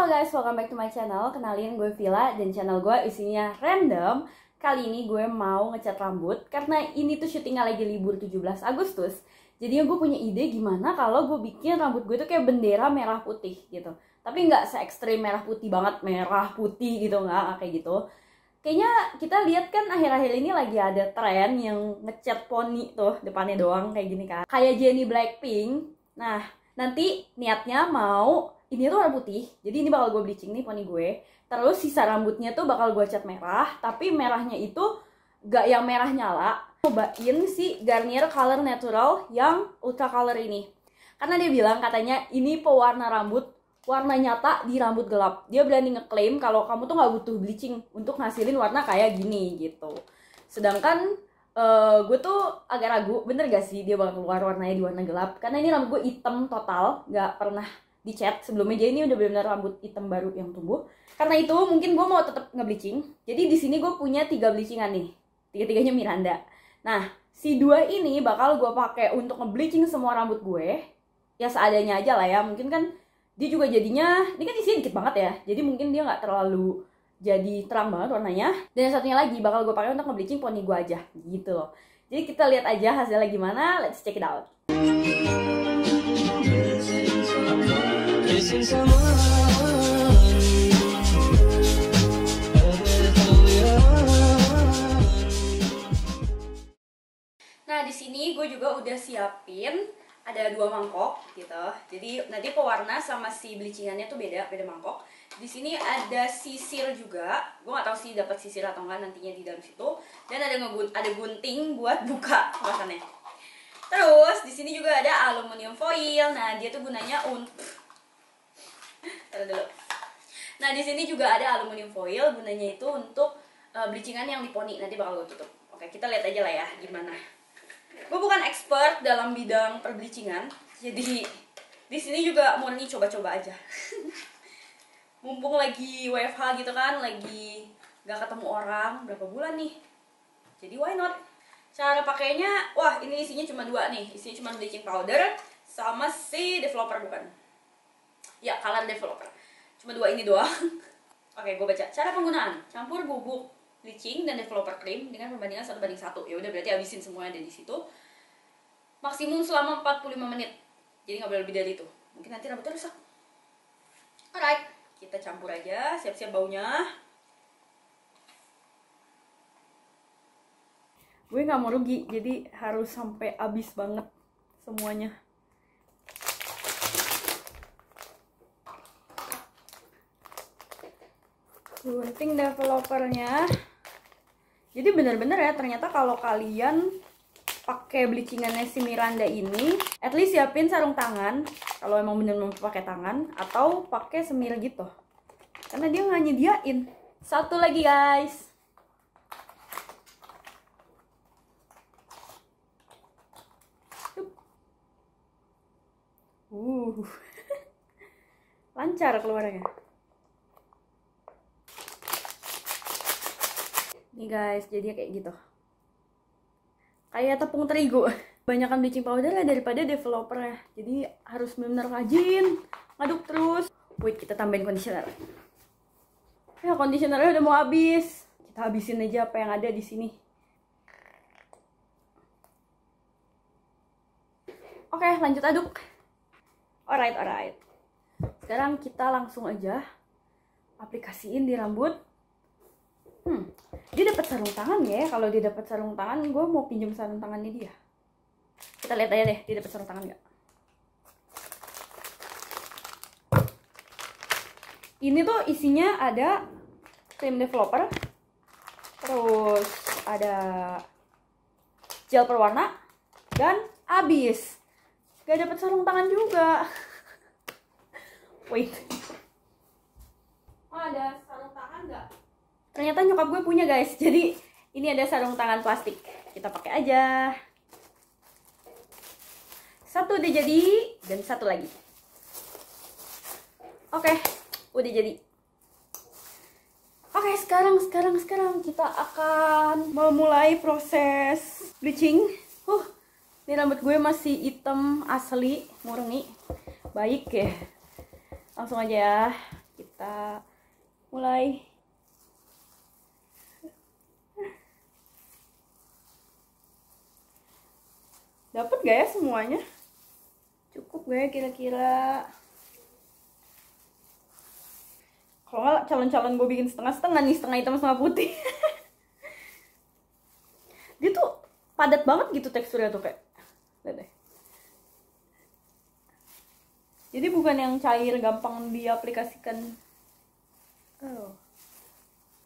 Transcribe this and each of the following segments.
Halo guys, welcome back to my channel. Kenalin gue Villa dan channel gue isinya random. Kali ini gue mau ngecat rambut karena ini tuh syutingnya lagi libur 17 Agustus. Jadi gue punya ide gimana kalau gue bikin rambut gue tuh kayak bendera merah putih gitu. Tapi nggak se ekstrim merah putih banget, merah putih gitu nggak kayak gitu. Kayaknya kita lihat kan akhir-akhir ini lagi ada tren yang ngecat poni tuh depannya doang kayak gini kan. Kayak Jennie Blackpink. Nah, nanti niatnya mau ini tuh warna putih jadi ini bakal gue bleaching nih poni gue. Terus sisa rambutnya tuh bakal gue cat merah tapi merahnya itu gak yang merah nyala. Cobain si Garnier Color Natural yang Ultra Color ini. Karena dia bilang katanya ini pewarna rambut warna nyata di rambut gelap. Dia berani ngeklaim kalau kamu tuh gak butuh bleaching untuk ngasilin warna kayak gini gitu. Sedangkan uh, gue tuh agak ragu bener gak sih dia bakal keluar warnanya di warna gelap? Karena ini rambut gue hitam total gak pernah dicat sebelumnya. Jadi ini udah benar-benar rambut hitam baru yang tumbuh. Karena itu mungkin gue mau tetap ngebleaching jadi di sini gue punya tiga bleachingan nih. Tiga-tiganya Miranda. Nah si dua ini bakal gue pakai untuk ngebleaching semua rambut gue. Ya seadanya aja lah ya. Mungkin kan dia juga jadinya ini kan isinya dikit banget ya. Jadi mungkin dia nggak terlalu jadi terang banget warnanya. Dan yang satunya lagi bakal gue pakai untuk ngebleaching poni gue aja. Gitu loh. Jadi kita lihat aja hasilnya gimana. Let's check it out Nah, di sini gue juga udah siapin ada dua mangkok gitu. Jadi nanti pewarna sama si bleachingannya tuh beda, beda mangkok. Di sini ada sisir juga. Gue nggak tahu sih dapat sisir atau enggak nantinya di dalam situ. Dan ada ngegun ada gunting buat buka kemasannya. Terus di sini juga ada aluminium foil. Nah, dia tuh gunanya untuk Nah, di sini juga ada aluminium foil gunanya itu untuk uh, bleachingan yang diponi. Nanti bakal gue tutup. Oke, kita lihat aja lah ya gimana. Gue bukan expert dalam bidang perbleachingan, jadi di sini juga murni coba-coba aja. Mumpung lagi WFH gitu kan, lagi gak ketemu orang berapa bulan nih. Jadi why not? Cara pakainya, wah ini isinya cuma dua nih, isinya cuma bleaching powder sama si developer bukan ya color developer. Cuma dua ini doang. Oke gue baca. Cara penggunaan. Campur bubuk bleaching dan developer cream dengan perbandingan satu banding satu. Ya udah berarti habisin semuanya dari situ. Maksimum selama 45 menit. Jadi nggak boleh lebih dari itu. Mungkin nanti rambutnya rusak. Alright. Kita campur aja. Siap-siap baunya. Gue nggak mau rugi. Jadi harus sampai habis banget semuanya gunting developernya. Jadi bener-bener ya ternyata kalau kalian pakai bleachingannya si Miranda ini at least siapin sarung tangan kalau emang bener-bener pakai tangan atau pakai semir gitu. Karena dia nggak nyediain. Satu lagi guys. Uh. Lancar keluarnya Nih guys, jadi kayak gitu. Kayak tepung terigu. Banyakan bleaching powder lah daripada developer ya. Jadi harus benar-benar rajin. Ngaduk terus. Wait, kita tambahin conditioner. Ya, conditionernya udah mau habis. Kita habisin aja apa yang ada di sini. Oke, lanjut aduk. Alright, alright. Sekarang kita langsung aja aplikasiin di rambut hmm dia dapat sarung tangan ya? Kalau dia dapat sarung tangan gue mau pinjam sarung tangannya dia. Kita lihat aja deh dia dapat sarung tangan nggak? Ini tuh isinya ada cream developer terus ada gel perwarna dan abis. Gak dapat sarung tangan juga. Wait oh ada sarung tangan nggak ternyata nyokap gue punya guys. Jadi ini ada sarung tangan plastik. Kita pakai aja. Satu udah jadi dan satu lagi. Oke udah jadi. Oke sekarang sekarang sekarang kita akan memulai proses bleaching. Uh ini rambut gue masih hitam asli murni. Baik ya. Langsung aja ya. Kita mulai dapat gak ya semuanya? Cukup gak ya kira-kira? Kalau nggak calon-calon gue bikin setengah-setengah nih setengah hitam setengah putih. Dia tuh padat banget gitu teksturnya tuh kayak lihat deh. Jadi bukan yang cair gampang diaplikasikan? Oh.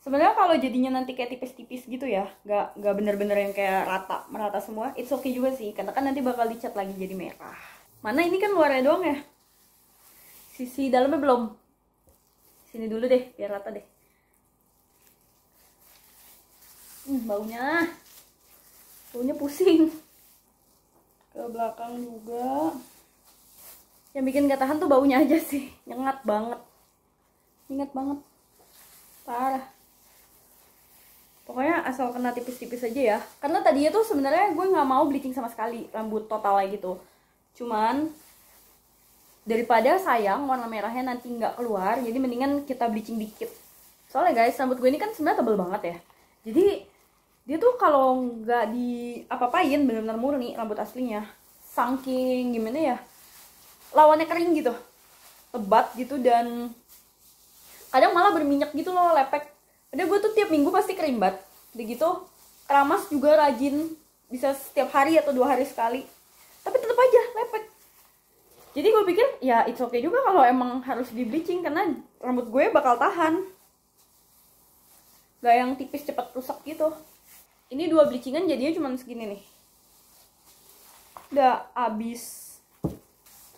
Sebenarnya kalau jadinya nanti kayak tipis-tipis gitu ya nggak nggak bener-bener yang kayak rata merata semua it's okay juga sih. Karena kan nanti bakal dicat lagi jadi merah. Mana ini kan luarnya doang ya? Sisi dalamnya belum. Sini dulu deh biar rata deh. Hmm, baunya. Baunya pusing. Ke belakang juga. Yang bikin gak tahan tuh baunya aja sih. Nyengat banget. Ingat banget. Parah pokoknya asal kena tipis-tipis aja ya. Karena tadinya tuh sebenarnya gue nggak mau bleaching sama sekali rambut total kayak gitu. Cuman daripada sayang warna merahnya nanti nggak keluar jadi mendingan kita bleaching dikit. Soalnya guys rambut gue ini kan sebenarnya tebel banget ya. Jadi dia tuh kalau nggak di apa-apain bener-bener murni rambut aslinya. Saking gimana ya lawannya kering gitu. Lebat gitu dan kadang malah berminyak gitu loh lepek Padahal gue tuh tiap minggu pasti kerimbat. Udah gitu keramas juga rajin bisa setiap hari atau dua hari sekali. Tapi tetap aja lepek. Jadi gue pikir ya it's okay juga kalau emang harus di bleaching karena rambut gue bakal tahan. Gak yang tipis cepat rusak gitu. Ini dua bleachingan jadinya cuma segini nih. Udah abis.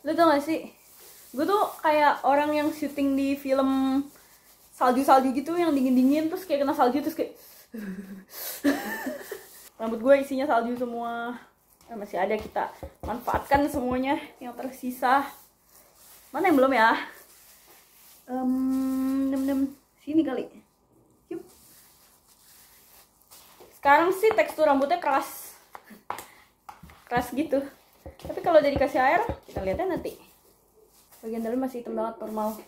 Lu tau gak sih? Gue tuh kayak orang yang syuting di film salju-salju gitu yang dingin-dingin terus kayak kena salju terus kayak rambut gue isinya salju semua. Nah, masih ada kita manfaatkan semuanya yang tersisa. Mana yang belum ya? Um, nem nem. Sini kali. Yuk sekarang sih tekstur rambutnya keras. Keras gitu. Tapi kalau udah dikasih air kita lihatnya nanti. Bagian dalam masih hitam banget normal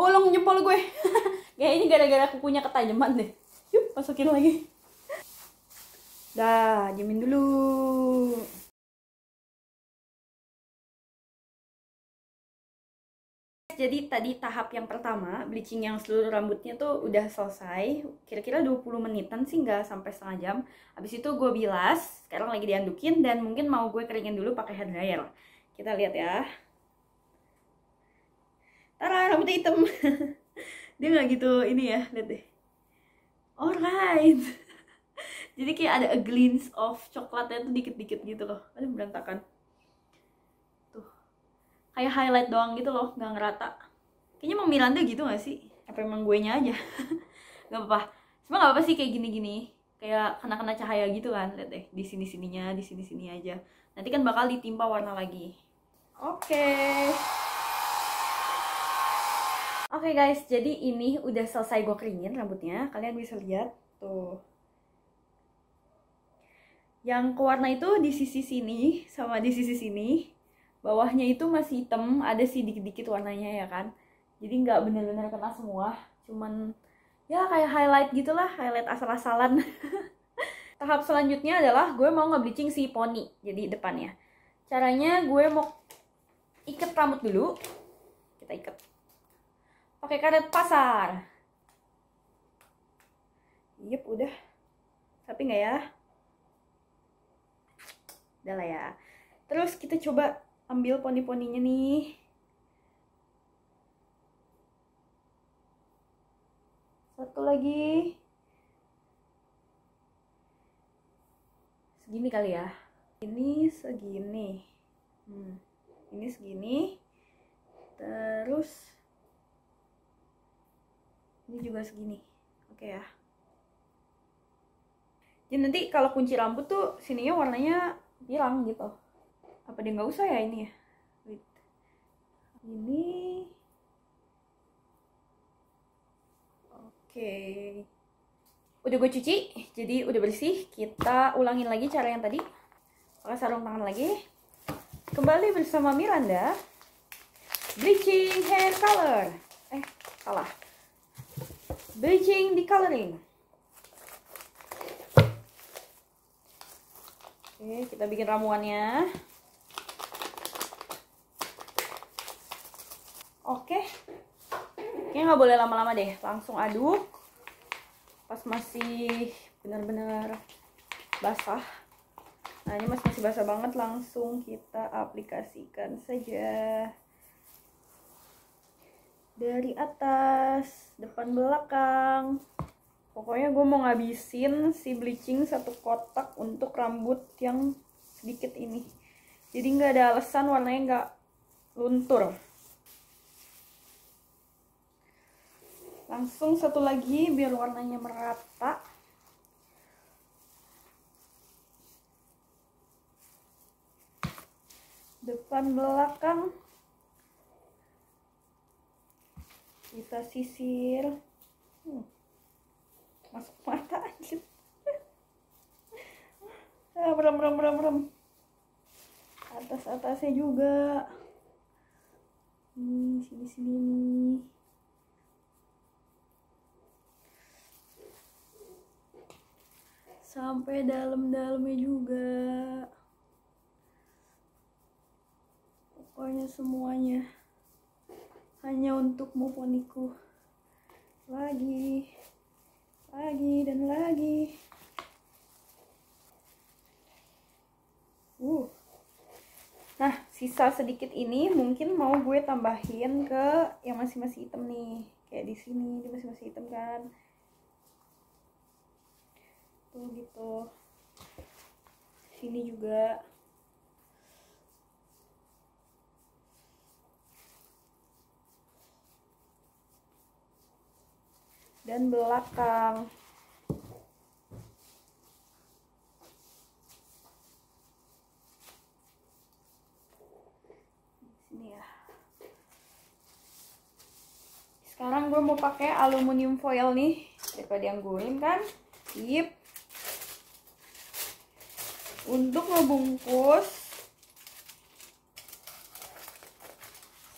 bolong jempol gue. Kayak ini gara-gara kukunya ketajaman deh. Yuk masukin lagi. Dah jamin dulu. Jadi tadi tahap yang pertama bleaching yang seluruh rambutnya tuh udah selesai. Kira-kira 20 menitan sih nggak sampai setengah jam. Habis itu gue bilas sekarang lagi diandukin dan mungkin mau gue keringin dulu pakai hair dryer. Kita lihat ya Tara rambutnya hitam. Dia nggak gitu ini ya lihat deh. Alright. Jadi kayak ada a glimpse of coklatnya tuh dikit-dikit gitu loh. Aduh berantakan. Kayak highlight doang gitu loh nggak ngerata. Kayaknya emang Miranda gitu gak sih? Apa emang gue nya aja? Nggak apa-apa. Cuma nggak apa sih kayak gini-gini. Kayak kena-kena cahaya gitu kan. Lihat deh di sini sininya di sini sini aja. Nanti kan bakal ditimpa warna lagi. Oke. okay. Oke okay guys jadi ini udah selesai gue keringin rambutnya. Kalian bisa lihat tuh. Yang ke warna itu di sisi sini sama di sisi sini. Bawahnya itu masih hitam ada sih dikit-dikit warnanya ya kan? Jadi nggak bener-bener kena semua cuman ya kayak highlight gitulah highlight asal-asalan. Tahap selanjutnya adalah gue mau nge-bleaching si poni jadi depannya. Caranya gue mau ikat rambut dulu. Kita ikat pakai karet pasar. Yep udah. Tapi nggak ya? Udah lah ya. Terus kita coba ambil poni-poninya nih. Satu lagi. Segini kali ya. Ini segini. Hmm. ini segini. Terus ini juga segini. Oke ya. Jadi nanti kalau kunci rambut tuh sininya warnanya bilang gitu. Apa dia nggak usah ya ini ya? Wait. ini. Oke. Udah gue cuci jadi udah bersih. Kita ulangin lagi cara yang tadi. Pakai sarung tangan lagi. Kembali bersama Miranda. Bleaching hair color. Eh salah bleaching di coloring. Oke kita bikin ramuannya. Oke. Kayaknya nggak boleh lama-lama deh. Langsung aduk. Pas masih benar-benar basah. Nah ini masih masih basah banget langsung kita aplikasikan saja dari atas depan belakang. Pokoknya gue mau ngabisin si bleaching satu kotak untuk rambut yang sedikit ini. Jadi nggak ada alasan warnanya nggak luntur. Langsung satu lagi biar warnanya merata. Depan belakang kita sisir. Hmm. masuk mata aja ah, merem merem merem merem. Atas atasnya juga. Nih sini sini nih. Sampai dalam-dalamnya juga. Pokoknya semuanya hanya untuk mufoniku lagi lagi dan lagi. Uh. Nah sisa sedikit ini mungkin mau gue tambahin ke yang masih masih hitam nih. Kayak di sini dia masih masih hitam kan. Tuh gitu. Sini juga dan belakang. Sini ya. Sekarang gue mau pakai aluminium foil nih daripada dianggurin kan. Yip. Untuk ngebungkus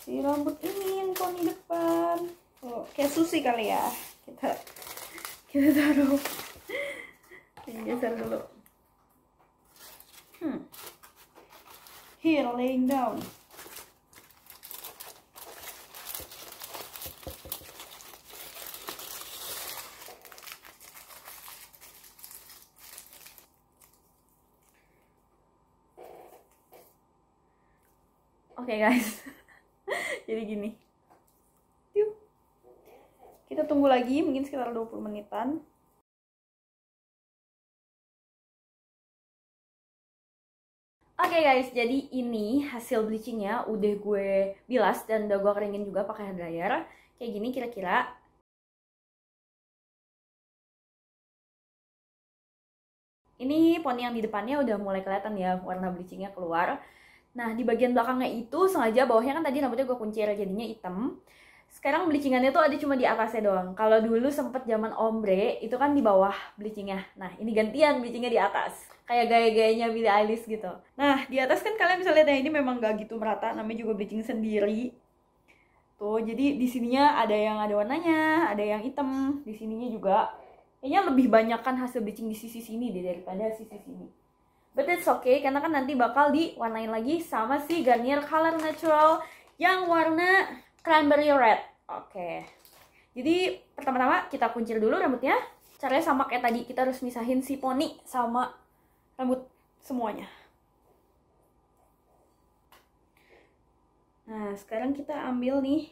si rambut ini yang poni depan. Oh, kayak susi kali ya kita kita taruh ini geser dulu hmm. here laying down Oke okay, guys, jadi gini. Tunggu lagi mungkin sekitar 20 menitan. Oke okay guys, jadi ini hasil bleachingnya udah gue bilas dan udah gue keringin juga pakai hair dryer. Kayak gini kira-kira. Ini poni yang di depannya udah mulai kelihatan ya warna bleachingnya keluar. Nah di bagian belakangnya itu sengaja bawahnya kan tadi rambutnya gue kuncir jadinya hitam sekarang bleachingannya tuh ada cuma di atasnya doang. Kalau dulu sempet zaman ombre itu kan di bawah bleachingnya. Nah ini gantian bleachingnya di atas. Kayak gaya-gayanya Billie Eilish gitu. Nah di atas kan kalian bisa lihat ya ini memang gak gitu merata. Namanya juga bleaching sendiri. Tuh jadi di sininya ada yang ada warnanya, ada yang hitam. Di sininya juga kayaknya lebih banyak kan hasil bleaching di sisi sini deh daripada sisi sini. But it's okay karena kan nanti bakal diwarnain lagi sama si Garnier Color Natural yang warna cranberry red. Oke. Jadi pertama-tama kita kuncir dulu rambutnya. Caranya sama kayak tadi, kita harus misahin si poni sama rambut semuanya. Nah, sekarang kita ambil nih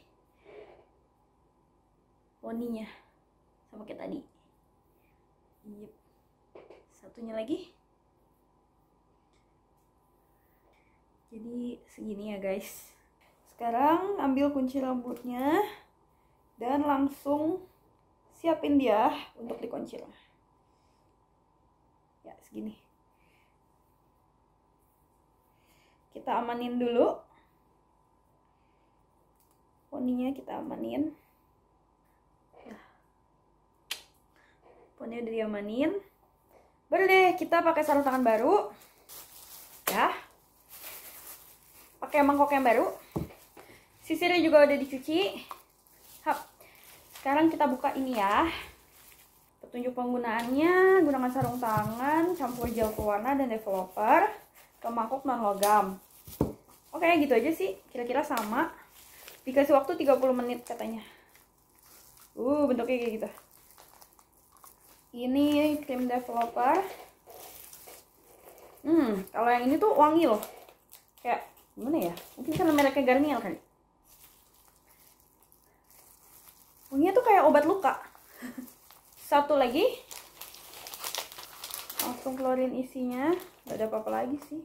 poninya sama kayak tadi. Yep. Satunya lagi. Jadi segini ya guys. Sekarang ambil kunci rambutnya dan langsung siapin dia untuk dikuncir. Ya, segini. Kita amanin dulu. Poninya kita amanin. Ya. Udah diamanin. Baru deh kita pakai sarung tangan baru. Ya. Pakai mangkok yang baru sisirnya juga udah dicuci. Hap. sekarang kita buka ini ya. Petunjuk penggunaannya gunakan sarung tangan campur gel pewarna dan developer ke mangkok non logam oke gitu aja sih. Kira-kira sama. Dikasih waktu 30 menit katanya. Uh bentuknya kayak gitu. Ini krim developer. Hmm kalau yang ini tuh wangi loh. Kayak gimana ya? Mungkin karena mereknya Garnier kan wanginya tuh kayak obat luka. Satu lagi. Langsung keluarin isinya. Gak ada apa-apa lagi sih.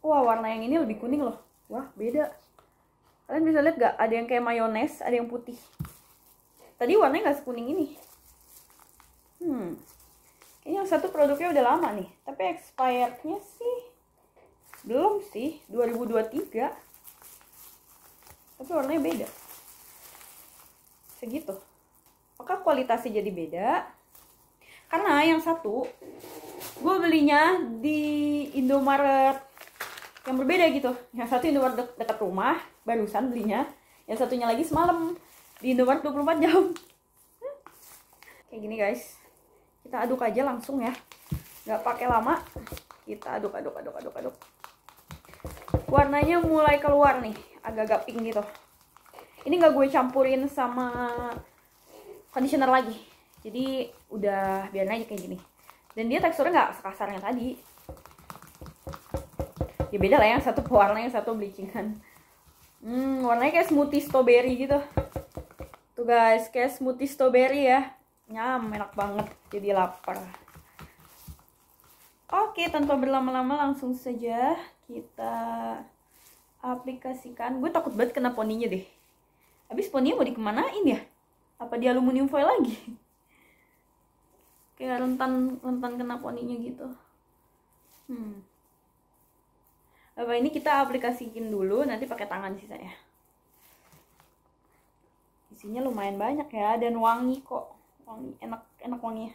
Wah warna yang ini lebih kuning loh. Wah beda. Kalian bisa lihat gak ada yang kayak mayones ada yang putih. Tadi warnanya nggak sekuning ini. Hmm. Kayaknya yang satu produknya udah lama nih. Tapi expirednya sih belum sih. 2023 tapi warnanya beda. Segitu. Apakah kualitasnya jadi beda. Karena yang satu gue belinya di Indomaret yang berbeda gitu. Yang satu Indomaret de dekat rumah barusan belinya. Yang satunya lagi semalam di Indomaret 24 jam. Kayak gini guys. Kita aduk aja langsung ya. Nggak pakai lama. Kita aduk aduk aduk aduk aduk. Warnanya mulai keluar nih agak-agak pink gitu ini nggak gue campurin sama conditioner lagi jadi udah biar aja kayak gini dan dia teksturnya nggak sekasar yang tadi ya beda lah yang satu pewarna yang satu bleachingan hmm warnanya kayak smoothie strawberry gitu Tuh guys, kayak smoothie strawberry ya. Nyam, enak banget. Jadi lapar. Oke, tanpa berlama-lama langsung saja kita aplikasikan. Gue takut banget kena poninya deh. Habis poninya mau dikemanain ya? Apa di aluminium foil lagi? Kayak rentan rentan kena poninya gitu. Hmm. Apa ini kita aplikasikin dulu, nanti pakai tangan sih saya isinya lumayan banyak ya dan wangi kok wangi enak enak wanginya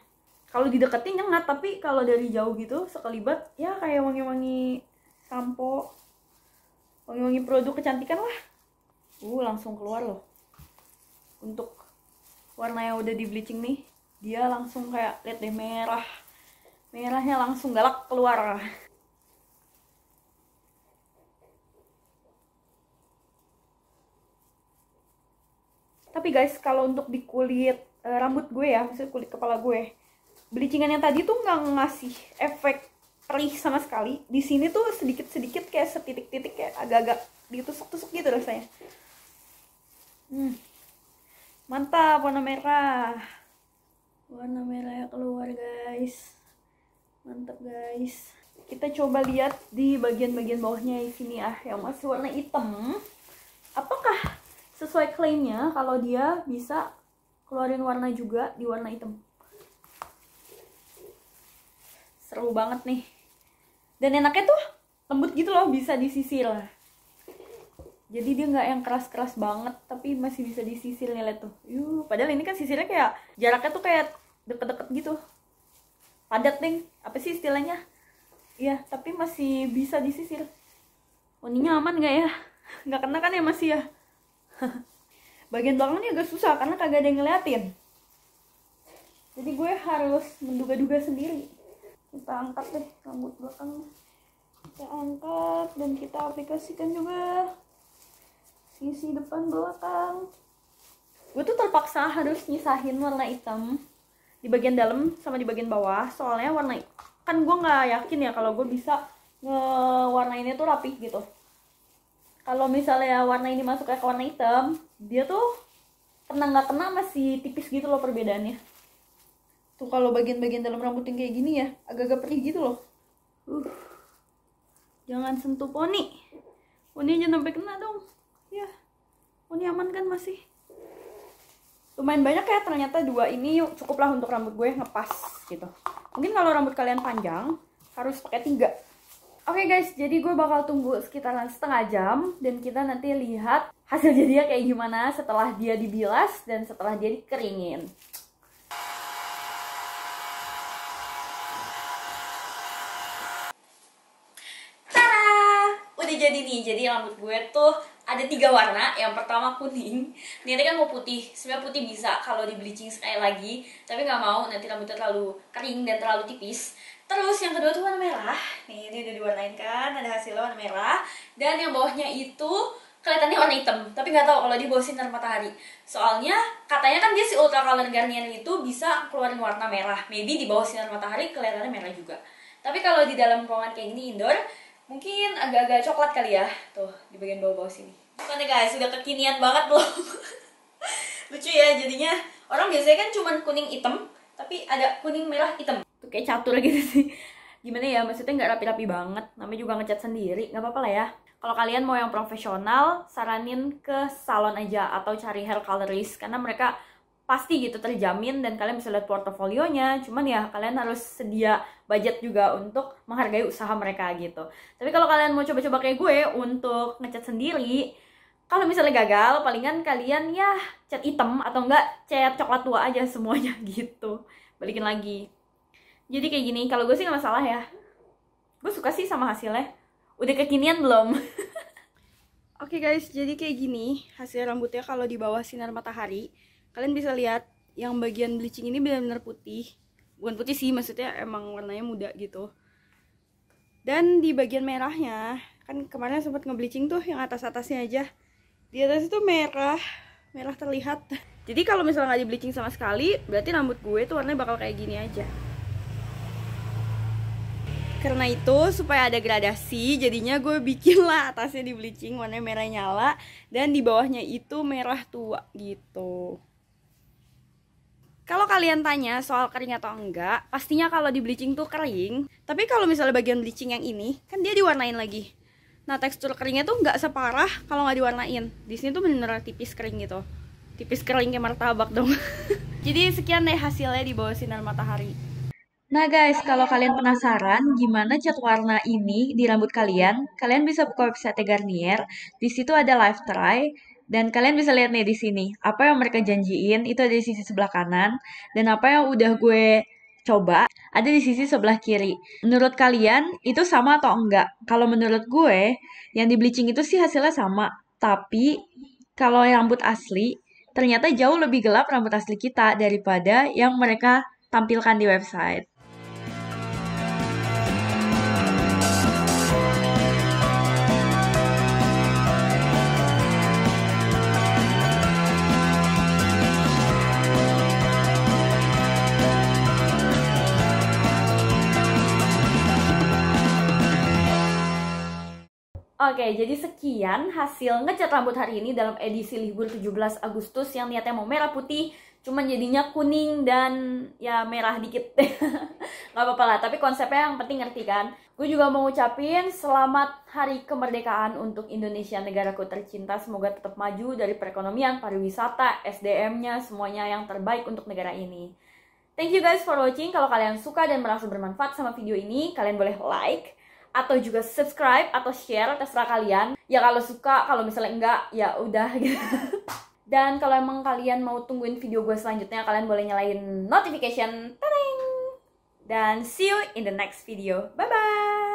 kalau dideketin nyengat tapi kalau dari jauh gitu sekelibat ya kayak wangi-wangi sampo wangi-wangi produk kecantikan lah. Uh langsung keluar loh. Untuk warna yang udah di bleaching nih dia langsung kayak lihat deh merah. Merahnya langsung galak keluar. Tapi guys kalau untuk di kulit e, rambut gue ya maksudnya kulit kepala gue bleachingan yang tadi tuh nggak ngasih efek perih sama sekali. Di sini tuh sedikit sedikit kayak setitik-titik kayak agak-agak ditusuk-tusuk gitu rasanya. Hmm. mantap warna merah. Warna merah keluar guys. Mantap guys. Kita coba lihat di bagian-bagian bawahnya di sini ah yang masih warna hitam. Apakah sesuai klaimnya kalau dia bisa keluarin warna juga di warna hitam? Seru banget nih dan enaknya tuh lembut gitu loh bisa disisir lah. Jadi dia nggak yang keras-keras banget tapi masih bisa disisir nih tuh. Yuk padahal ini kan sisirnya kayak jaraknya tuh kayak deket-deket gitu. Padat nih apa sih istilahnya? Iya tapi masih bisa disisir. Wanginya aman nggak ya? Nggak kena kan ya masih ya? Bagian belakangnya agak susah karena kagak ada yang ngeliatin. Jadi gue harus menduga-duga sendiri kita angkat deh rambut belakang kita angkat dan kita aplikasikan juga sisi depan belakang. Gue tuh terpaksa harus nyisahin warna hitam di bagian dalam sama di bagian bawah soalnya warna kan gue nggak yakin ya kalau gue bisa ngewarnainnya tuh rapih gitu. Kalau misalnya warna ini masuk ke warna hitam dia tuh kena nggak kena masih tipis gitu loh perbedaannya tuh kalau bagian-bagian dalam rambut yang kayak gini ya agak-agak perih gitu loh. Uh. jangan sentuh poni. Poni aja sampai kena dong. Ya poni aman kan masih? Lumayan banyak ya ternyata dua ini cukuplah untuk rambut gue ngepas gitu. Mungkin kalau rambut kalian panjang harus pakai tiga. Oke okay guys, jadi gue bakal tunggu sekitaran setengah jam dan kita nanti lihat hasil jadinya kayak gimana setelah dia dibilas dan setelah dia dikeringin. Tada! Udah jadi jadi jadi rambut gue tuh ada tiga warna. Yang pertama kuning. Niatnya kan mau putih. Sebenarnya putih bisa kalau di bleaching sekali lagi. Tapi nggak mau nanti rambutnya terlalu kering dan terlalu tipis. Terus yang kedua tuh warna merah. Nih ini udah diwarnain kan. Ada hasilnya warna merah. Dan yang bawahnya itu kelihatannya warna hitam. Tapi nggak tahu kalau di bawah sinar matahari. Soalnya katanya kan dia si ultra color Garnier itu bisa keluarin warna merah. Maybe di bawah sinar matahari kelihatannya merah juga. Tapi kalau di dalam ruangan kayak gini indoor mungkin agak-agak coklat kali ya. Tuh di bagian bawah-bawah sini. Mana guys sudah kekinian banget belum? Lucu ya jadinya. Orang biasanya kan cuma kuning hitam tapi ada kuning merah hitam. Tuh kayak catur gitu sih. Gimana ya maksudnya nggak rapi-rapi banget. Namanya juga ngecat sendiri nggak apa-apa lah ya. Kalau kalian mau yang profesional saranin ke salon aja atau cari hair colorist. Karena mereka pasti gitu terjamin dan kalian bisa lihat portofolionya cuman ya kalian harus sedia budget juga untuk menghargai usaha mereka gitu. Tapi kalau kalian mau coba-coba kayak gue untuk ngecat sendiri kalau misalnya gagal palingan kalian ya cat hitam atau enggak cat coklat tua aja semuanya gitu. Balikin lagi. Jadi kayak gini kalau gue sih nggak masalah ya. Gue suka sih sama hasilnya. Udah kekinian belum? Oke okay guys, jadi kayak gini hasil rambutnya kalau di bawah sinar matahari kalian bisa lihat yang bagian bleaching ini benar-benar putih bukan putih sih maksudnya emang warnanya muda gitu. Dan di bagian merahnya kan kemarin sempat ngebleaching tuh yang atas-atasnya aja. Di atas itu merah merah terlihat. Jadi kalau misalnya nggak di bleaching sama sekali berarti rambut gue tuh warnanya bakal kayak gini aja. Karena itu supaya ada gradasi jadinya gue bikin lah atasnya di bleaching warnanya merah nyala dan di bawahnya itu merah tua gitu kalau kalian tanya soal kering atau enggak, pastinya kalau di bleaching tuh kering. Tapi kalau misalnya bagian bleaching yang ini, kan dia diwarnain lagi. Nah tekstur keringnya tuh nggak separah kalau nggak diwarnain. Di sini tuh bener-bener tipis kering gitu. Tipis kering kayak martabak dong. Jadi sekian deh hasilnya di bawah sinar matahari. Nah guys, kalau kalian penasaran gimana cat warna ini di rambut kalian, kalian bisa buka website Garnier. Di situ ada live try dan kalian bisa lihat nih di sini, apa yang mereka janjiin itu ada di sisi sebelah kanan dan apa yang udah gue coba ada di sisi sebelah kiri. Menurut kalian itu sama atau enggak? Kalau menurut gue, yang di bleaching itu sih hasilnya sama, tapi kalau rambut asli ternyata jauh lebih gelap rambut asli kita daripada yang mereka tampilkan di website. Oke, jadi sekian hasil ngecat rambut hari ini dalam edisi libur 17 Agustus yang niatnya mau merah putih, cuman jadinya kuning dan ya merah dikit. Gak apa-apa lah, tapi konsepnya yang penting ngerti kan. Gue juga mau ngucapin selamat hari kemerdekaan untuk Indonesia negaraku tercinta. Semoga tetap maju dari perekonomian, pariwisata, SDM-nya, semuanya yang terbaik untuk negara ini. Thank you guys for watching. Kalau kalian suka dan merasa bermanfaat sama video ini, kalian boleh like, atau juga subscribe atau share terserah kalian. Ya kalau suka kalau misalnya enggak ya udah gitu. Dan kalau emang kalian mau tungguin video gue selanjutnya kalian boleh nyalain notification. Tadang! dan see you in the next video. Bye bye